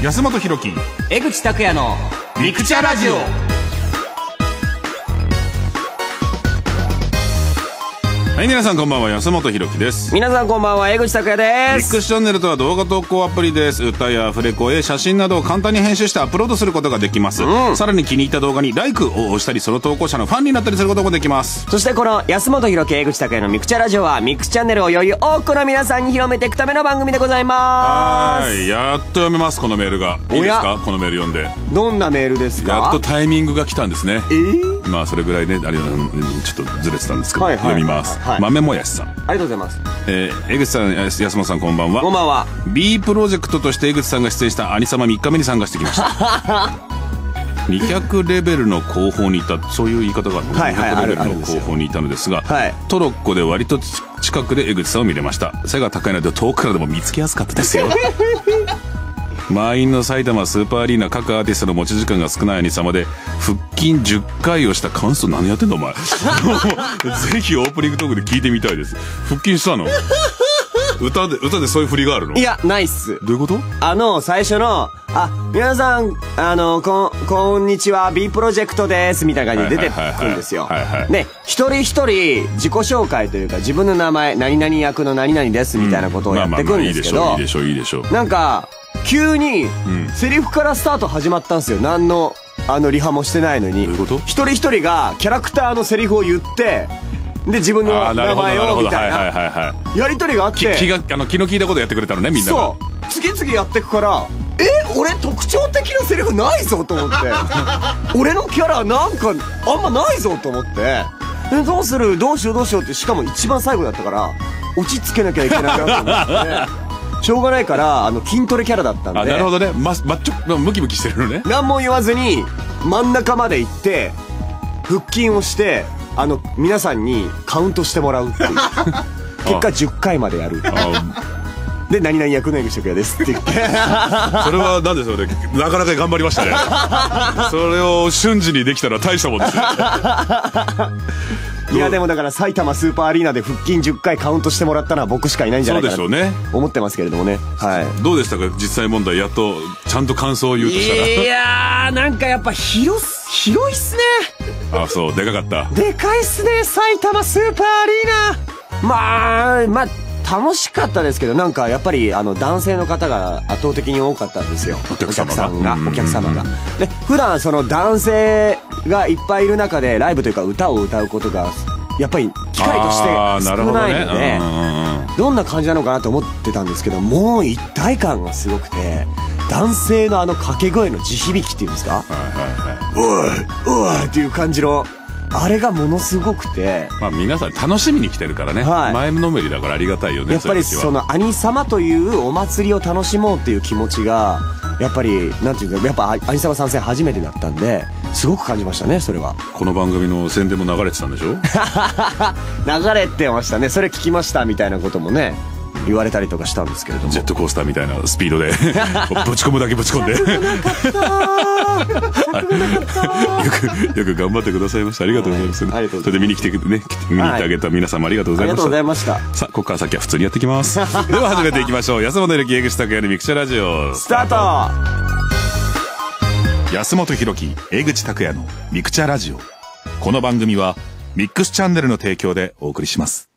安本博樹江口拓也のミクチャラジオはい皆さんこんばんは安本博樹です。皆さんこんばんは江口拓也ミです。ックスチャンネルとは動画投稿アプリです。歌やアフレコ絵写真などを簡単に編集してアップロードすることができます、さらに気に入った動画に LIKE を押したりその投稿者のファンになったりすることもできます。そしてこの安本博樹江口拓也のミクチャラジオはミックスチャンネルをより多くの皆さんに広めていくための番組でございます。はいやっと読めますこのメールが。いいですおかこのメール読んで。どんなメールですか？やっとタイミングが来たんですね。えー、まあそれぐらいねあれうんちょっとずれてたんですけど、はいはい。読みます、はい。豆もやしさん、ありがとうございます。えー、江口さん安安本さんこんばんは。こんばんは。B プロジェクトとして江口さんが出演した「兄様3日目」に参加してきました。200レベルの後方にいたそういう言い方があるの、はいはい200レベルのあるあるんですよ後方にいたのですがはいトロッコで割と近くで江口さんを見れました。背が高いので遠くからでも見つけやすかったですよ 満員の埼玉スーパーアリーナ各アーティストの持ち時間が少ない兄様で腹筋10回をした感想何やってんだお前。ぜひオープニングトークで聞いてみたいです。腹筋したの？歌で歌でそういう振りがあるの？いやないっす。どういうこと？あの、最初の、あ、皆さん、あの、こん、こんにちは、B プロジェクトです、みたいな感じで出てくるんですよ。はいはいはいはいは。いで、一人一人自己紹介というか、自分の名前、何々役の何々です、みたいなことをやっていくんですけどまあまあまあいい、でしょういいでしょういいでしょう。なんか、急にん、セリフからスタート始まったんですよ。何の、あの、リハもしてないのに。どういうこと？一人一人が、キャラクターのセリフを言って、で、自分の名前を、みたいどはいはいな、やりとりがあって。き気があの気の利いたことやってくれたのねみんなが。そう。次々やってくからえ俺特徴的なセリフないぞと思って。俺のキャラなんかあんまないぞと思って。えどうする？どうしよう？どうしようってしかも一番最後だったから落ち着けなきゃいけないなと思ってしょうがないからあの筋トレキャラだったんで。あなるほどね。ママッチョムキムキしてるのね。何も言わずに真ん中まで行って腹筋をしてあの皆さんにカウントしてもらうっていう。結果10回までやる。あで何々役の江口拓也ですって言って。それは何でしょうねなかなか頑張りましたね。それを瞬時にできたら大したもんですねいやでもだから埼玉スーパーアリーナで腹筋10回カウントしてもらったのは僕しかいないんじゃそないかなうでしょうね。と思ってますけれどもね。はどうでしたか実際問題やっとちゃんと感想を言うといしたいやーなんかやっぱ広す広いっすね。らあそうでかかった。でかいっすね埼玉スーパーアリーナ。まあまあ楽しかったですけどなんかやっぱりあの男性の方が圧倒的に多かったんですよ。お客様が。さんがお客様が。で普段その男性がいっぱいいる中でライブというか歌を歌うことがやっぱり機会として少ないねのでうんうんうん。どんな感じなのかなと思ってたんですけどもう一体感がすごくて男性のあの掛け声の地響きっていうんですか？はいはいはい。おいおいっていう感じのあれがものすごくて。まあ皆さん楽しみに来てるからね、はい。前のめりだからありがたいよねやっぱりその兄様というお祭りを楽しもうっていう気持ちがやっぱりなんていうかやっぱ兄様参戦初めてだったんですごく感じましたねそれは。この番組の宣伝も流れてたんでしょ？流れてましたね。それ聞きましたみたいなこともね言われたりとかしたんですけれども。ジェットコースターみたいなスピードで。ぶち込むだけぶち込んで。よくよく頑張ってくださいました。ありがとうございます、はいありがとうございます。それで見に来てね見に来てあげた皆様ありがとうごありがとうございました。ざいましたさあここから先は普通にやっていきます。では始めていきましょう安本ゆき江口拓也のミクチャラジオ。スタート。安本博樹江口拓也のミクチャラジオ。この番組はミックスチャンネルの提供でお送りします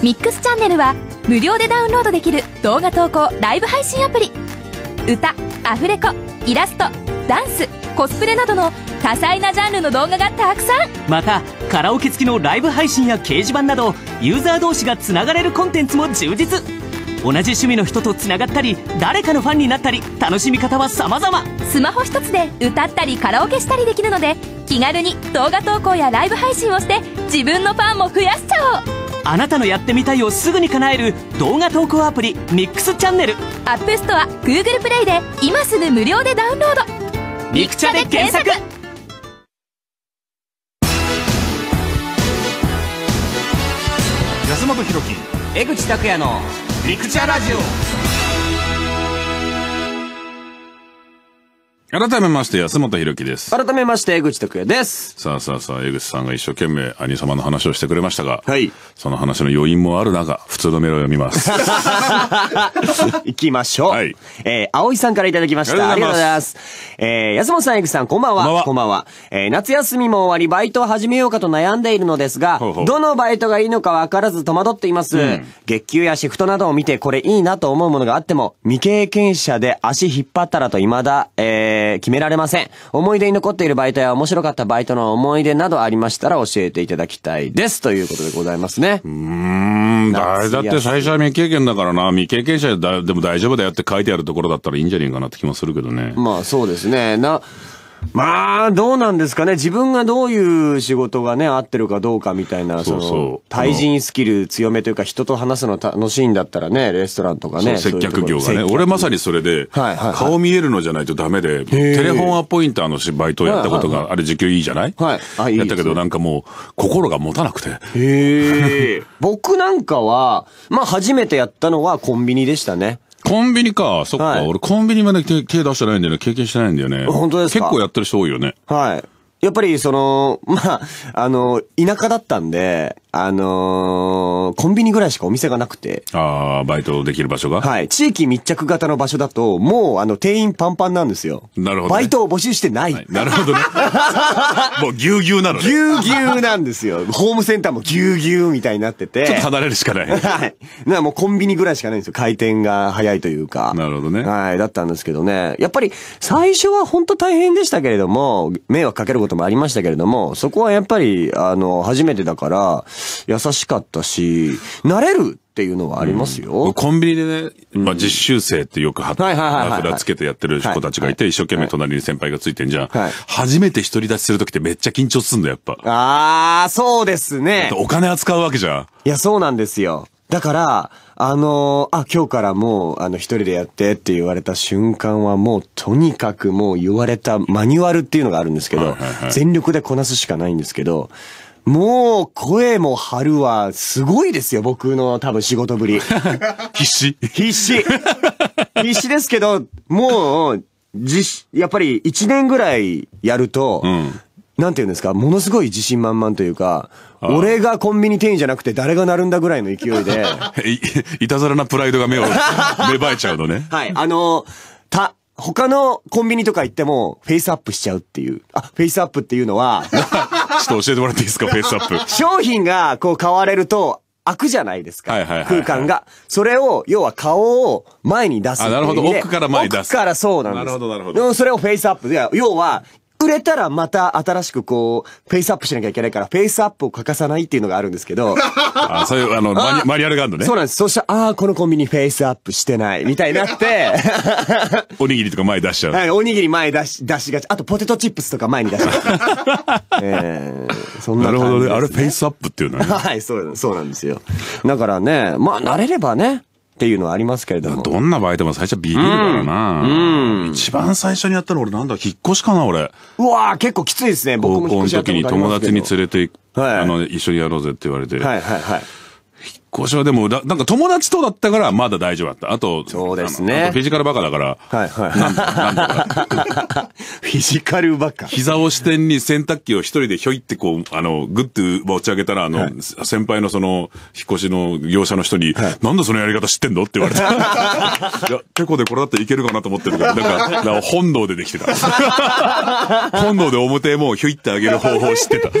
ミックスチャンネルは無料でダウンロードできる動画投稿ライブ配信アプリ。歌アフレコイラストダンスコスプレなどの多彩なジャンルの動画がたくさん。またカラオケ付きのライブ配信や掲示板などユーザー同士がつながれるコンテンツも充実。同じ趣味の人とつながったり誰かのファンになったり楽しみ方は様々。スマホ一つで歌ったりカラオケしたりできるので気軽に動画投稿やライブ配信をして自分のファンも増やしちゃおう。あなたのやってみたいをすぐに叶える動画投稿アプリミックスチャンネル。アップストア Google プレイで今すぐ無料でダウンロード。ミクチャで検索。安本博樹。江口拓也の陸茶ラジオ。改めまして、安本博樹です。改めまして、江口徳也です。さあさあさあ、江口さんが一生懸命兄様の話をしてくれましたが、はいその話の余韻もある中、普通のメールを読みます。行きましょう。はいえー、葵さんからいただきました。ありがとうございます。えー、安本さん、江口さん、こんばんは。こんばんはえー、夏休みも終わり、バイトを始めようかと悩んでいるのですが、ほうほうどのバイトがいいのか分からず戸惑っています。月給やシフトなどを見て、これいいなと思うものがあっても、未経験者で足引っ張ったらと未だ、えー、決められません。思い出に残っているバイトや面白かったバイトの思い出などありましたら教えていただきたいです。ということでございますね。うーん、誰だって最初は未経験だからな、未経験者ででも大丈夫だよって書いてあるところだったらいいんじゃねえかなって気もするけどね。まあそうですね。な、まあ、どうなんですかね。自分がどういう仕事がね、合ってるかどうかみたいな、その、対人スキル強めというか、人と話すの楽しいんだったらね、レストランとかね。接客業がね。俺まさにそれで、顔見えるのじゃないとダメで、テレフォンアポインターのバイトをやったことが、あれ時給いいじゃない？はいあいいですやったけどなんかもう、心が持たなくて。へえ。僕なんかは、まあ初めてやったのはコンビニでしたね。コンビニか、そっか、はい俺コンビニまで手手出してないんだよね。経験してないんだよね。本当ですか？結構やってる人多いよね。はい。やっぱり、その、まあ、あの、田舎だったんで、あのーコンビニぐらいしかお店がなくて、ああ、バイトできる場所が？はい。地域密着型の場所だと、もう、あの、店員パンパンなんですよ。なるほどねバイトを募集してない。はいなるほどね。もうぎゅうぎゅうなのね。ぎゅうぎゅうなんですよ。ホームセンターもぎゅうぎゅうみたいになってて。ちょっと離れるしかない。はい。なもうコンビニぐらいしかないんですよ。回転が早いというか。なるほどねはい。だったんですけどね。やっぱり、最初は本当大変でしたけれども、迷惑かけることもありましたけれども、そこはやっぱり、あの、初めてだから、優しかったし、慣れるっていうのはありますよ。コンビニでね、まあ実習生ってよくははいはいはいはいマフラーつけてやってる子たちがいて、一生懸命隣に先輩がついてんじゃんはい。初めて独り立ちするときってめっちゃ緊張すんだよ、やっぱ。あー、そうですね。お金扱うわけじゃん。いや、そうなんですよ。だから、あのあ、今日からもう、あの、一人でやってって言われた瞬間はもう、とにかくもう言われたマニュアルっていうのがあるんですけど、全力でこなすしかないんですけど、もう、声も張るは、すごいですよ、僕の多分仕事ぶり。必死。必死必死ですけど、もう、じし、やっぱり一年ぐらいやると、んなんていうんですか、ものすごい自信満々というか、俺がコンビニ店員じゃなくて誰がなるんだぐらいの勢いで、いいたずらなプライドが目を、芽生えちゃうのね。はい、あの、た、他のコンビニとか行っても、フェイスアップしちゃうっていう。あ、フェイスアップっていうのは、ちょっと教えてもらっていいですか、フェイスアップ。商品がこう買われると、開くじゃないですか。はいはいはいはい空間が。それを、要は顔を前に出すっていう意味で。あなるほど奥から前に出す奥からそうなんです。なるほどなるほどでもそれをフェイスアップで、要は、売れたらまた新しくこう、フェイスアップしなきゃいけないから、フェイスアップを欠かさないっていうのがあるんですけど、あそういう、あの、マニマニュアルがあるのねそう。なんです。そしたら、ああー、このコンビニフェイスアップしてない、みたいになって、おにぎりとか前出しちゃう。はい、おにぎり前出し、出しがち。あと、ポテトチップスとか前に出しがち。えー、そんななるほどね。あれ、フェイスアップっていうのはね。はい、そう、そうなんですよ。だからね、まあ、慣れればね、っていうのはありますけれども。どんなバイトも最初ビビるからな。一番最初にやったの俺なんだ、引っ越しかな、俺。うわー結構きついですね。僕も高校の時に友達に連れて、はいあの、一緒にやろうぜって言われて。はいはいはい。引っ越しはでも、だなんか友達とだったからまだ大丈夫だった。あと、そうですねフィジカルバカだから、はいはいなんなん フィジカルバカ。膝を支点に洗濯機を一人でひょいってこう、あの、グッて持ち上げたら、あの、先輩のその、引っ越しの業者の人に、なんでそのやり方知ってんの？って言われて。いや、結構でこれだっていけるかなと思ってるから、なんか、なんか本能でできてた。本能で表もひょいってあげる方法を知ってた。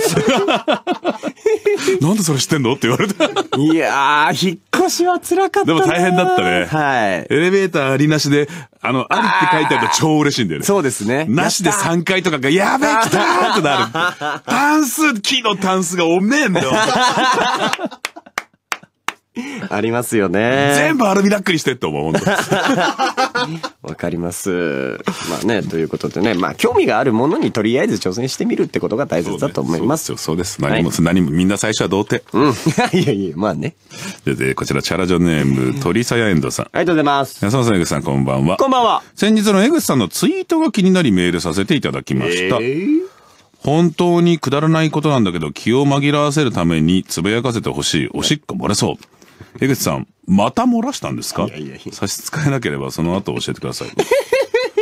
なんでそれ知ってんの？って言われた。いやー、引っ越しは辛かったなでも大変だったねはい。エレベーターありなしで、あの、ありって書いてあると超嬉しいんだよね。そうですね。なしで3回とかが、やべえ、来たーってなる。単数、木の単数がおめえんだよ。ありますよね。全部アルミラックにしてって思う、本当 わかります。まあね、ということでね、まあ興味があるものにとりあえず挑戦してみるってことが大切だと思います。そうですよ、そうです。何も、何も、みんな最初は童貞。うん。いやいや、まあね。で、でこちら、チャラジョネーム、鳥さやエンドさん。ありがとうございます。安間さん、江口さん、こんばんは。こんばんは。先日の江口さんのツイートが気になりメールさせていただきました。本当にくだらないことなんだけど、気を紛らわせるためにつぶやかせてほしい。おしっこ漏れそう。江口さん、また漏らしたんですか？いやいやいや差し支えなければその後教えてください。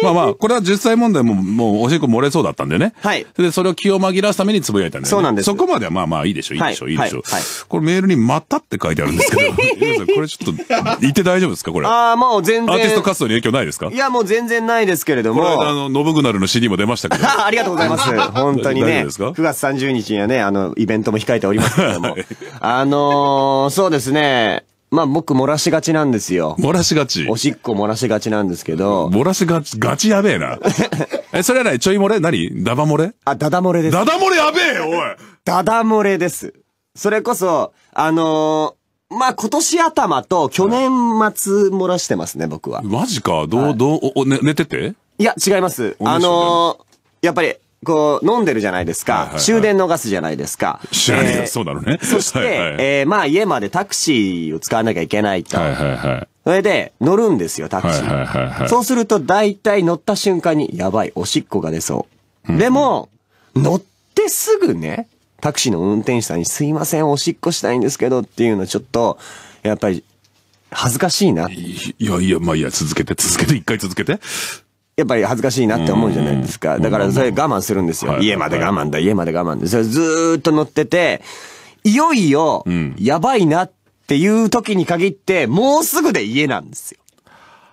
まあまあ、これは実際問題も、もうおしっこ漏れそうだったんでね。はいで、それを気を紛らわすためにつぶやいたんだよね。そうなんですそこまではまあまあいいでしょ、いいでしょ、はいいいでしょはいはい。これメールにまたって書いてあるんですけど、これちょっと、言って大丈夫ですかこれ？アああ、もう全然。ーティスト活動に影響ないですか？いや、もう全然ないですけれどこの間、あも。の、信ぐなるの CD も出ましたけど。あ ありがとうございます。本当にね。ですか？9月30日にはね、あの、イベントも控えておりますけれども。あのー、そうですね。まあ僕漏らしがちなんですよ。漏らしがちお。しっこ漏らしがちなんですけど。漏らしがち、ガチやべえな。え、それは何ちょい漏れ？何？ダバ漏れ？あ、ダダ漏れです。ダダ漏れやべえよ、おいダダ漏れです。それこそ、あのー、まあ、今年頭と去年末漏らしてますね、僕は。マジか？どう、どう、お、おね寝てて？いや、違います。あのー、やっぱり、こう、飲んでるじゃないですか。終電逃すじゃないですか。知らねえそうなのね。そして、はえーまあ、家までタクシーを使わなきゃいけないと。はいはいはい。それで、乗るんですよ、タクシー。はいはいはいはいそうすると、大体乗った瞬間に、やばい、おしっこが出そう。でも、乗ってすぐね、タクシーの運転手さんに、すいません、おしっこしたいんですけどっていうの、ちょっと、やっぱり、恥ずかしいな。いやいや、まあいいや、続けて、続けて、一回続けて。やっぱり恥ずかしいなって思うじゃないですか。だからそれ我慢するんですよ。はい家まで我慢だ、家まで我慢で。それずーっと乗ってて、いよいよ、やばいなっていう時に限って、もうすぐで家なんですよ。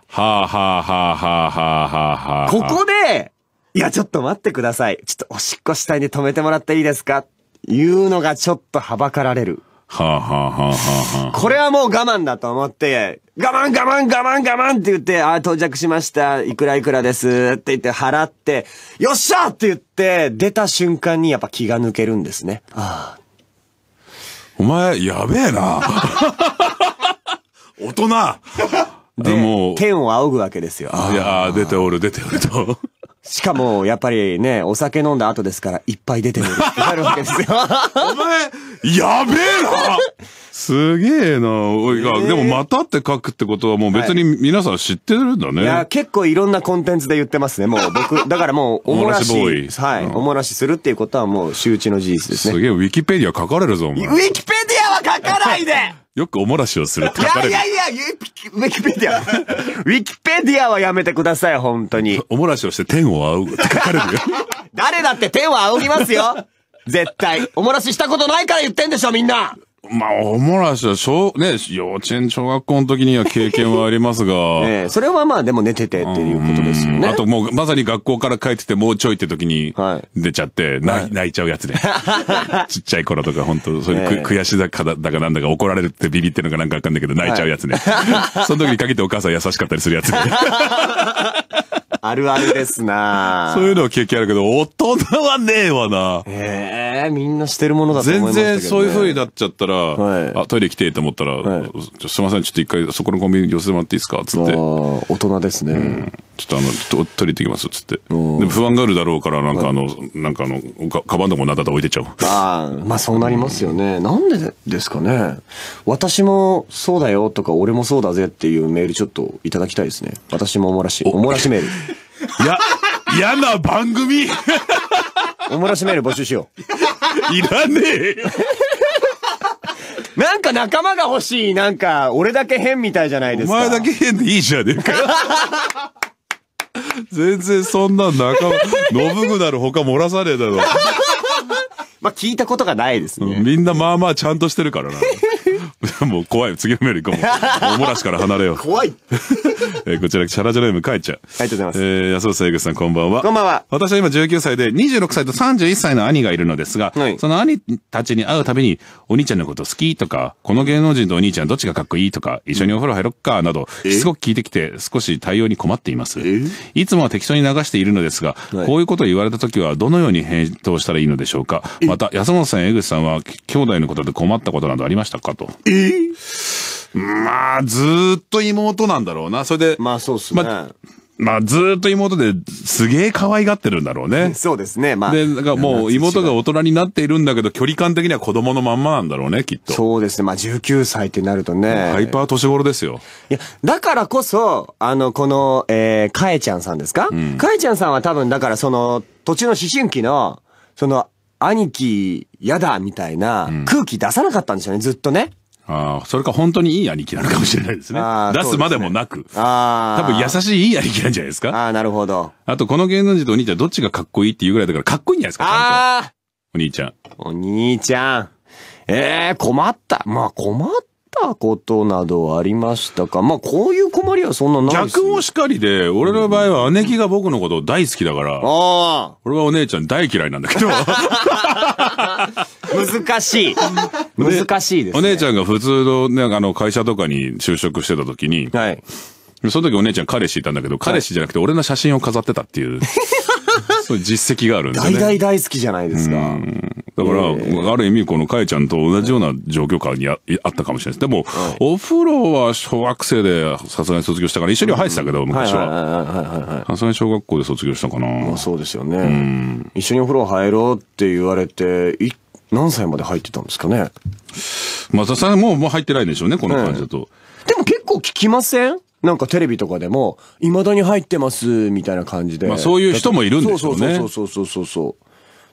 はあはあはあはあはあはあはあ。ここで、いや、ちょっと待ってください。ちょっとおしっこしたいんで止めてもらっていいですか？いうのがちょっとはばかられる。はあはあはあはあはあ。これはもう我慢だと思って、我慢我慢我慢我慢って言って、あ、到着しました。いくらいくらですって言って払って、よっしゃって言って、出た瞬間にやっぱ気が抜けるんですね。あお前、やべえな。大人で、もう、天を仰ぐわけですよ。いやー出ておる、出ておると。しかも、やっぱりね、お酒飲んだ後ですから、いっぱい出てるってなるわけですよ。お前、やべえなすげえなおいいやでも、またって書くってことはもう別に皆さん知ってるんだね。いや、結構いろんなコンテンツで言ってますね。もう僕、だからもう、おもらし、ボーイはい、おもらしするっていうことはもう周知の事実ですね。すげえ、ウィキペディア書かれるぞ、お前。ウィキペディアは書かないで よくおもらしをするってい書かれる。やいやいや、ウィキペディア。ウィキペディアはやめてください、本当に。おもらしをして天を仰ぐって書かれるよ。誰だって天は仰ぎますよ絶対。おもらししたことないから言ってんでしょ、みんなまあ、おもらしは、小、ね、幼稚園、小学校の時には経験はありますが。ええそれはまあでも寝ててっていうことですよね。あともう、まさに学校から帰ってて、もうちょいって時にはい、出ちゃって、泣い泣いちゃうやつね。ちっちゃい頃とか、本当そういうく、ええ悔しだかだだかなんだか怒られるってビビってるのかなんかわかんないけど、泣いちゃうやつね。その時に限ってお母さん優しかったりするやつね。あるあるですなそういうのは経験あるけど、大人はねえわな。ええみんなしてるものだと思い全ましたけど、ね。然そういう風になっちゃったら、はいあ、トイレ来てと思ったら、はいすいません、ちょっと一回そこのコンビニ寄せてもらっていいですか？つって。大人ですね。ちょっとあの、ちょっとトイレ行ってきます、つって。でも不安があるだろうから、なんかあの、なんかあの、か、カバンとかもなだだ置いてっちゃう。ああ、まあそうなりますよね。なんでですかね。私もそうだよとか俺もそうだぜっていうメールちょっといただきたいですね。私もおもらし、おもらしメール。い や、嫌な番組？い おもらしメール募集しよらねえよう。なんか仲間が欲しい。なんか、俺だけ変みたいじゃないですか。お前だけ変でいいじゃねえかよ。全然そんなん仲間、信ぐなる他漏らさねえだろ。まあ聞いたことがないですね。みんなまあまあちゃんとしてるからな。もう怖いよ。次のメール行こう。もうおもらしから離れよう。怖い。えーこちら、シャラジャネーム、かいちゃん。ありがとうございますえー、安尾さん、江口さん、こんばんは。こんばんは私は今19歳で、26歳と31歳の兄がいるのですが、はいその兄たちに会うたびに、お兄ちゃんのこと好きとか、この芸能人とお兄ちゃんどっちがかっこいいとか、一緒にお風呂入ろっか、など、しつこく聞いてきて、少し対応に困っています。いつもは適当に流しているのですが、はいこういうことを言われた時は、どのように返答したらいいのでしょうか？また、安本さん、江口さんは、兄弟のことで困ったことなどありましたか？と。まあ、ずーっと妹なんだろうな。それで、まあそうっすね。ままあ、ずーっと妹ですげえ可愛がってるんだろうね。そうですね。まあ。で、だからもう妹が大人になっているんだけど、距離感的には子供のまんまなんだろうね、きっと。そうですね。まあ19歳ってなるとね。ハイパー年頃ですよ。いや、だからこそ、あの、この、えー、かえちゃんさんですか、かえちゃんさんは多分、だからその、土地の思春期の、その、兄貴、やだ、みたいな、空気出さなかったんですよね、ずっとね。ああ、それか本当にいい兄貴なのかもしれないですね出すまでもなく。ああ。多分優しいいい兄貴なんじゃないですか。ああ、なるほど。あと、この芸能人とお兄ちゃんどっちがかっこいいっていうぐらいだからかっこいいんじゃないですか、ああと。お兄ちゃん。お兄ちゃん。ええ困った。まあ困ったことなどありましたか？まあこういう困りはそんなないです逆もしかりで、俺の場合は姉貴が僕のこと大好きだから、あ俺はお姉ちゃん大嫌いなんだけど、あ、難しい。難しいです、ね。お姉ちゃんが普通の、ね、あの、会社とかに就職してた時に、はい。その時お姉ちゃん彼氏いたんだけど、彼氏じゃなくて俺の写真を飾ってたっていう、そういう実績があるんでね。大大大好きじゃないですか。だから、ある意味、このかえちゃんと同じような状況下にああったかもしれないです。でも、お風呂は小学生でさすがに卒業したから、一緒には入ってたけど、はい昔は。はいはいはいはいはい。さすがに小学校で卒業したかな。まあそうですよね。一緒にお風呂入ろうって言われて、い何歳まで入ってたんですかね？まあ、さすがにもう、もう入ってないんでしょうね、この感じだと。でも結構聞きません？なんかテレビとかでも、未だに入ってます、みたいな感じで。まあそういう人もいるんでしょうねそうそうそうそうそうそう。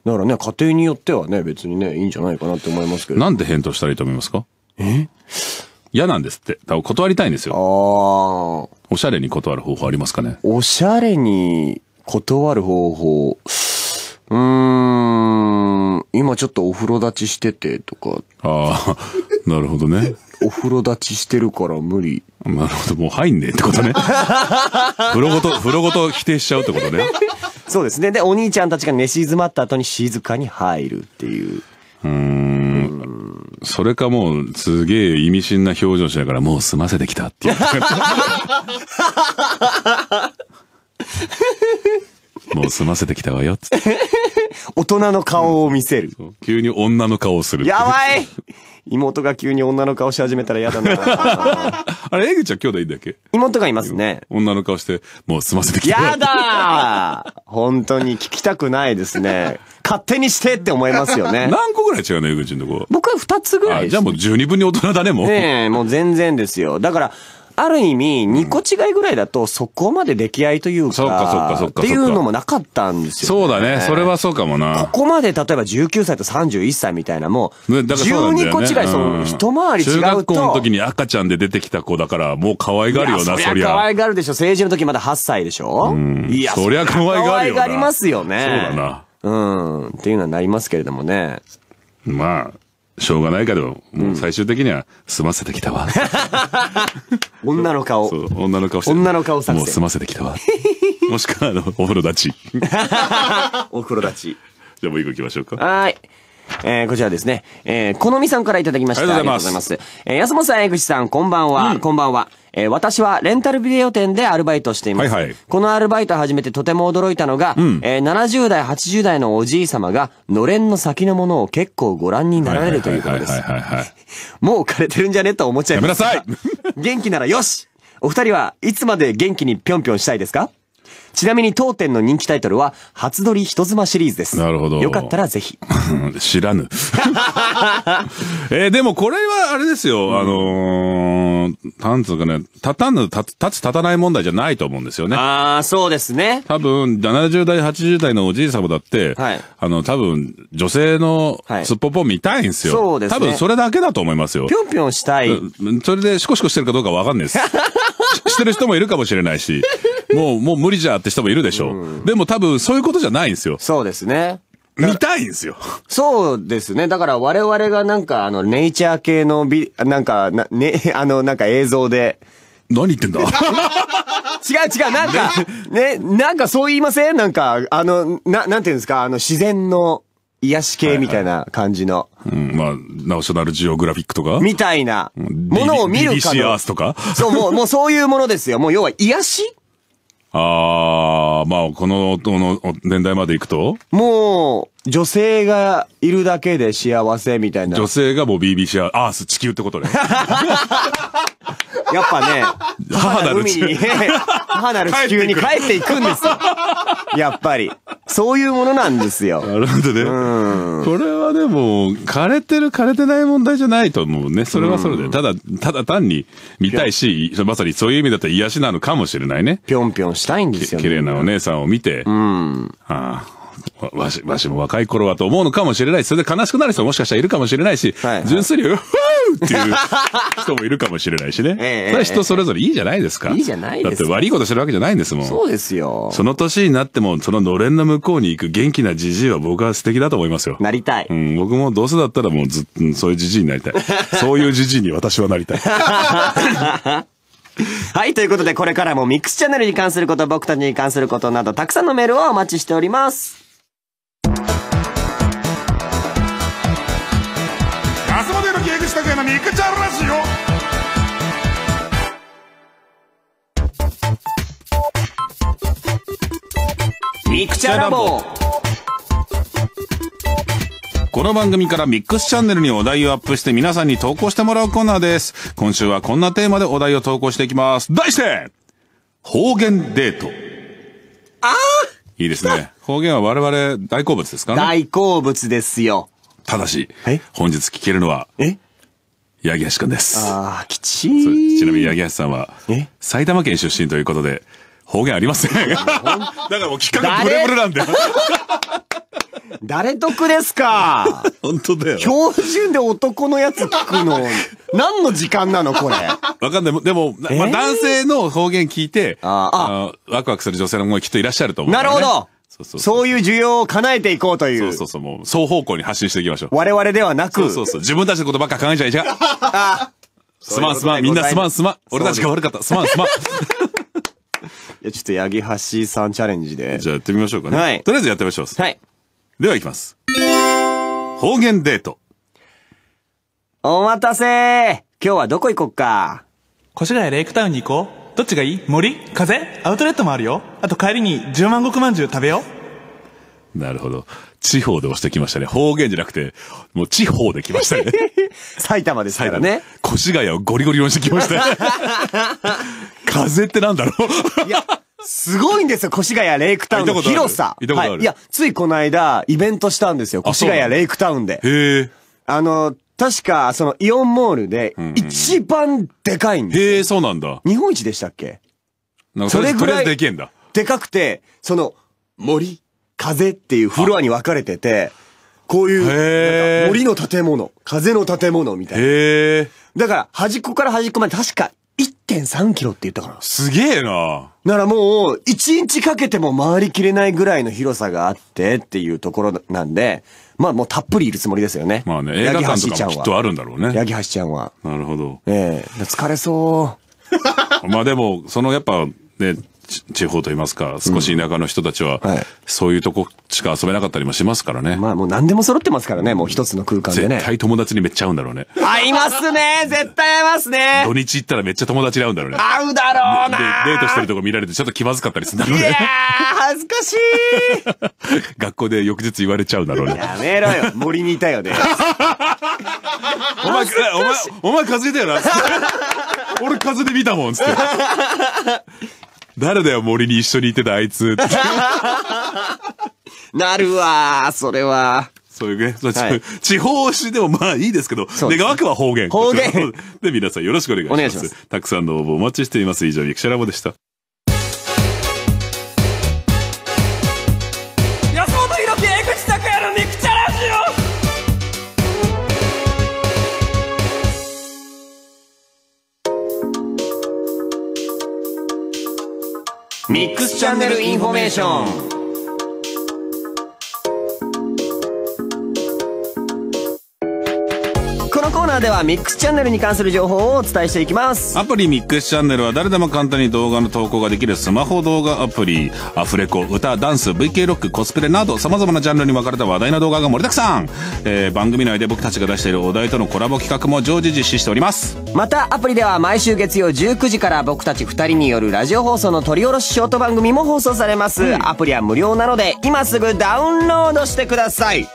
だからね、家庭によってはね、別にね、いいんじゃないかなって思いますけど。なんで返答したらいいと思いますか？え？嫌なんですって。多分断りたいんですあよ。あ、おしゃれに断る方法ありますかね？おしゃれに断る方法。うーん、今ちょっとお風呂立ちしててとか、ああ、なるほどね。お風呂立ちしてるから無理。なるほど、もう入んねえってことね。風呂ごと、風呂ごと否定しちゃうってことね。そうですね。で、お兄ちゃんたちが寝静まった後に静かに入るっていう。うーん。それかもう、すげえ意味深な表情しながら、もう済ませてきたっていう。もう済ませてきたわよ、つって。大人の顔を見せる。急に女の顔をするやばい 妹が急に女の顔し始めたら嫌だな あれ、江口は兄弟いいんだっけ？妹がいますね。女の顔して、もう済ませてきたわやだー本当に聞きたくないですね。勝手にしてって思いますよね。何個ぐらい違うの、江口のとこ？僕は二つぐらいあ、ですじゃあもう十二分に大人だね、もう。ねえ、もう全然ですよ。だから、ある意味、2個違いぐらいだと、そこまで出来合いというか、そっかそっかそっかっていうのもなかったんですよ、そうだね。それはそうかもこな。こまで例えば19歳と31歳みたいなもう、ねだからそうなんだよね12個違い、そのうん一回り違うと。中学校の時に赤ちゃんで出てきた子だから、もう可愛がるよな、いやそりゃ。可愛がるでしょ。成人の時まだ8歳でしょいや、そりゃ可愛がるよな可愛がりますよね。そうだな。うん。っていうのはなりますけれどもね。まあ、しょうがないけど、もう最終的には済ませてきたわ。女の顔そ。う、女の顔して。女の顔作戦もう済ませてきたわ。もしくは、あの、お風呂立ち。お風呂立ち。じゃあもう一個行きましょうか。はーい。えー、こちらですね。えー、このみさんからいただきました。ありがとうございます。えー、安本さん、江口さん、こんばんは。こんばんは。えー、私はレンタルビデオ店でアルバイトをしています。はいはいこのアルバイトを始めてとても驚いたのが、えー、70代、80代のおじい様が、のれんの先のものを結構ご覧になられるということです。もう枯れてるんじゃねと思っちゃいやめます。なさい 元気ならよしお二人はいつまで元気にぴょんぴょんしたいですか？ちなみに当店の人気タイトルは、初撮り人妻シリーズです。なるほどよかったらぜひ。う ん知らぬ。えーでもこれはあれですよ、あのー、なんつうかね、立たぬ、立つ、立つ立たない問題じゃないと思うんですよね。あー、そうですね。多分、70代、80代のおじい様だって、はいあの、多分、女性のはいすっぽぽ見たいんですよ。そうですね多分、それだけだと思いますよ。ぴょんぴょんしたい。うんそれでシコシコしてるかどうかわかんないです。ししてる人もいるかもしれないし、もう、もう無理じゃって人もいるでしょう。でも多分、そういうことじゃないんですよ。そうですね。見たいんですよ。そうですね。だから我々がなんかあの、ネイチャー系のビ、なんか、な、ね、あの、なんか映像で、何言ってんだ？違う違う、なんか、ね、なんかそう言いません？なんか、あの、な、なんていうんですか、あの、自然の癒し系みたいな感じの、うん、まあ、ナショナルジオグラフィックとか？みたいな、ものを見るか BBC アのースとか？そう、もう、もうそういうものですよ。もう要は癒しああ、まあ、この、この年代まで行くと、もう、女性がいるだけで幸せみたいな。女性がもう BBC アース地球ってことね。やっぱね、母なる地海に、母なる地球に 帰っていくんですよ。やっぱり。そういうものなんですよ。なるほどね。これはでも、枯れてる枯れてない問題じゃないと思うね。それはそれで。ただ、ただ単に見たいし、まさにそういう意味だったら癒しなのかもしれないね。ぴょんぴょんしたいんですよ、綺麗なお姉さんを見て、うん。ああわわし、わしも若い頃はと思うのかもしれないし、それで悲しくなる人ももしかしたらいるかもしれないし、はいはい純粋に、うふーるっていう人もいるかもしれないしね。ええそれは人それぞれいいじゃないですか。いいじゃないですかだって悪いことしてるわけじゃないんですもん。そうですよ。その年になっても、そののれんの向こうに行く元気なじじいは僕は素敵だと思いますよ。なりたい。うん、僕もどうせだったらもうずっと、うんそういうじじいになりたい。そういうじじいに私はなりたい。はい、ということでこれからもミックスチャンネルに関すること、僕たちに関することなど、たくさんのメールをお待ちしております。本の芸口拓也のミクチャラジオミクチャラボこの番組からミックスチャンネルにお題をアップして皆さんに投稿してもらうコーナーです。今週はこんなテーマでお題を投稿していきます。題して方言デート。ああいいですね。方言は我々大好物ですからね。大好物ですよ。ただしえ、本日聞けるのは、え？八木橋くんです。ああ、きち。ちなみに八木橋さんはえ、埼玉県出身ということで、方言ありません。だ からもう企画ブレブレなんだよ。誰得ですか？本当だよ。標準で男のやつ聞くの、何の時間なのこれ？わかんない。でも、なまあ、えー？男性の方言聞いて、ああのワクワクする女性のもきっといらっしゃると思うね、なるほどそうそうそう。そういう需要を叶えていこうという。そうそうそう。もう、双方向に発信していきましょう。我々ではなく。そうそうそう。自分たちのことばっか考えちゃいけな い。すまんすまん。みんなすまんすまん。俺たちが悪かった。すまんすまん。いや、ちょっと八木橋さんチャレンジで。じゃあやってみましょうかね。はいとりあえずやってみましょう。はい。では行きます。方言デート。お待たせ今日はどこ行こっか？越谷レイクタウンに行こう。どっちがいい？森？風？アウトレットもあるよ。あと帰りに十万石まんじゅう食べよう。なるほど。地方で押してきましたね。方言じゃなくて、もう地方で来ましたね。埼玉ですからね。越谷をゴリゴリ押してきました。風ってなんだろう？いや、すごいんですよ、越谷レイクタウンの広さ。行ったことある？はい。いや、ついこの間、イベントしたんですよ、越谷レイクタウンで。へえ。あの、確か、その、イオンモールで、一番でかいんですよ。へえ、そうなんだ。日本一でしたっけ？それぐらいでけんだ。でかくて、その、森、風っていうフロアに分かれてて、こういう、森の建物、風の建物みたいな。へえ。だから、端っこから端っこまで確か1.3キロって言ったかな。すげえな。ならもう、1日かけても回りきれないぐらいの広さがあってっていうところなんで、まあもうたっぷりいるつもりですよね。まあね、映画館とかもきっとあるんだろうね。八木橋ちゃんは。なるほど。ええ疲れそ まあでも、そのやっぱね、ち地方といいますか、少し田舎の人たちははい、そういうとこしか遊べなかったりもしますからねう。。まあもう何でも揃ってますからね、もう一つの空間でね絶。対友達にめっちゃ会うんだろうね。合いますね絶対合いますね土日行ったらめっちゃ友達に会うんだろうね。合うだろうでなデートしてるとこ見られてちょっと気まずかったりするんだろういやーね。恥ずかしい 学校で翌日言われちゃうんだろうね。やめろよ森にいたよね。お前、えお前、お前風邪だよな。俺風邪で見たもん、つって。誰だよ、森に一緒にいてたあいつ。なるわー、それは。そういうね、はい地方紙でもまあいいですけど、そうです願わくは方言。方言 で、皆さんよろしくお願いします。お願いしますたくさんの応募お待ちしています。以上、ミクチャラジオでした。ミックスチャンネルインフォメーション。コーナーではミックスチャンネルに関する情報をお伝えしていきます。アプリミックスチャンネルは誰でも簡単に動画の投稿ができるスマホ動画アプリ。アフレコ、歌、ダンス、VK ロック、コスプレなど様々なジャンルに分かれた話題の動画が盛りだくさん。えー、番組内で僕たちが出しているお題とのコラボ企画も常時実施しております。またアプリでは毎週月曜19時から僕たち2人によるラジオ放送の録り下ろしショート番組も放送されます、アプリは無料なので今すぐダウンロードしてください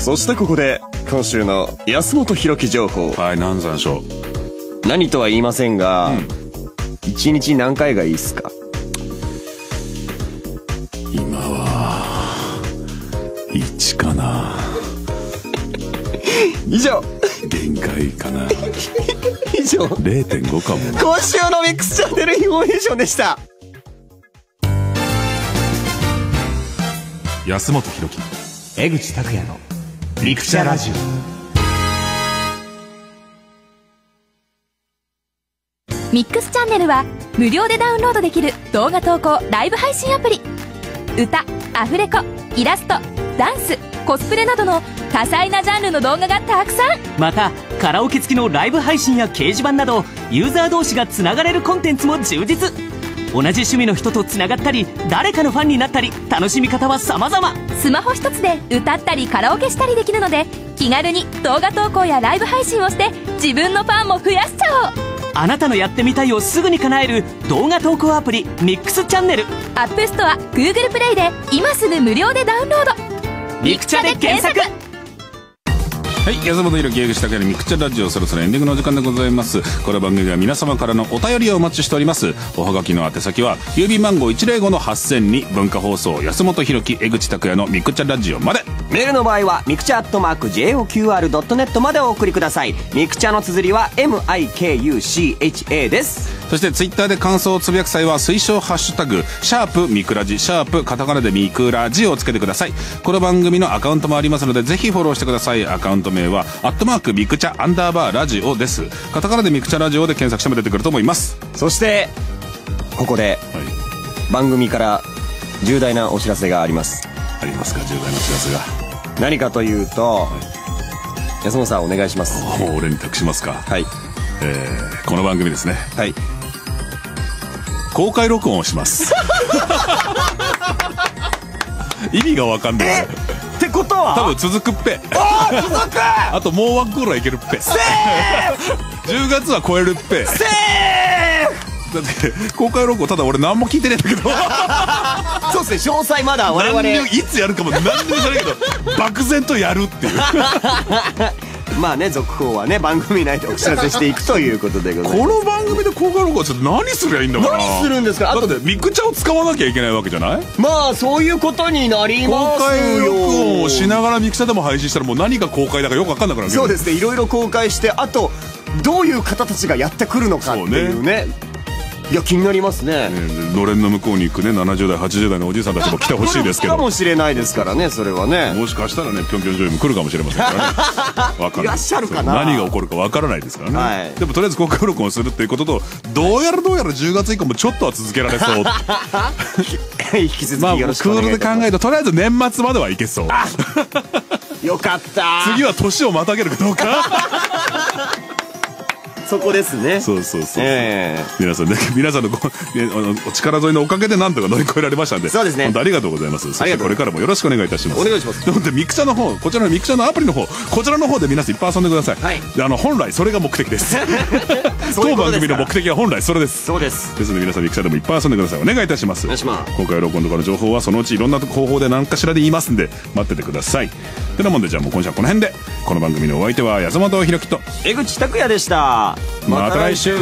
そしてここで今週の安本博樹情報はい、南山賞。何とは言いませんが、1日何回がいいっすか？今は、1かな。以上限界かな。以上0.5かも。今週のミックスチャンネルインフォメーションでした安本博樹。江口拓也のミクチャラジオ。ミックスチャンネルは無料でダウンロードできる動画投稿ライブ配信アプリ。歌アフレコイラストダンスコスプレなどの多彩なジャンルの動画がたくさん。またカラオケ付きのライブ配信や掲示板などユーザー同士がつながれるコンテンツも充実。同じ趣味の人とつながったり誰かのファンになったり楽しみ方は様々。スマホ一つで歌ったりカラオケしたりできるので気軽に動画投稿やライブ配信をして自分のファンも増やしちゃおう。あなたのやってみたいをすぐに叶える動画投稿アプリミックスチャンネル。アップストア Google プレイで今すぐ無料でダウンロード。ミクチャで検索はい、安元洋貴江口拓也のミクチャラジオそろそろエンディングの時間でございます。この番組は皆様からのお便りをお待ちしております。おはがきの宛先は郵便番号105の8000に文化放送安元洋貴江口拓也のミクチャラジオまで。メールの場合はミクチャアットマーク JOQR.net までお送りください。ミクチャの綴りは MIKUCHA です。そしてツイッターで感想をつぶやく際は推奨ハッシュタグシャープミクラジシャープカタカナでミクラジをつけてください。この番組のアカウントもありますのでぜひフォローしてください。アカウント名はアットマークミクチャアンダーバーラジオです。カタカナでミクチャラジオで検索しても出てくると思います。そしてここではい。番組から重大なお知らせがありますありますか重大なお知らせが。何かというと安本さんお願いします。もう俺に託しますか。はい。えーこの番組ですね。はい。公開録音をします。意味がわかんない。ってことは？多分続くっぺ。あー続く！あともうワンクールはいけるっぺ。10 月は超えるっぺ。だせって公開録音ただ俺何も聞いてねえんだけど。ーそうですね詳細まだ我々。何いつやるかも何にも知らないけど漠然とやるっていう。まあね続報はね番組内でお知らせしていくということでございこます。の番組で公開録音ちょっと何すりゃいいんだから何するんですか？あとだってミクチャを使わなきゃいけないわけじゃない？まあそういうことになり公ますよ開録音をしながらミクチャでも配信したらもう何が公開だかよく分かんなくなるそうですすね。いろいろ公開してあとどういう方たちがやってくるのかっていうねいや気になりますね。のれんの向こうに行くね70代80代のおじいさんたちも来てほしいですけど。かもしれないですからねそれはね。もしかしたらねぴょんぴょん女優も来るかもしれませんからね。わかい。いらっしゃるかな。何が起こるかわからないですからね、はい。でもとりあえず公開録音するっていうこととどうやらどうやら10月以降もちょっとは続けられそう。引き続きまあよろしくおクールで考えるととりあえず年末まではいけそう。よかった。次は年をまたげるかどうかそこですね。そうそうそう、え皆さんね 皆さんのごねあのお力添えのおかげでなんとか乗り越えられましたんで。そうですね。本当ありがとうございます。そしてこれからもよろしくお願いいたします。お願いします。でミクチャの方こちらのミクチャのアプリの方こちらの方で皆さんいっぱい遊んでください、はい。であの本来それが目的です。当番組の目的は本来それです。そうです。ですので皆さんミクチャでもいっぱい遊んでください。お願いいたします。お願いします。今回録音とかの情報はそのうちいろんな方法で何かしらで言いますんで待っててくださいてなもんでじゃあもう今週はこの辺で。この番組のお相手は安本ひろきと江口拓也でした。また来週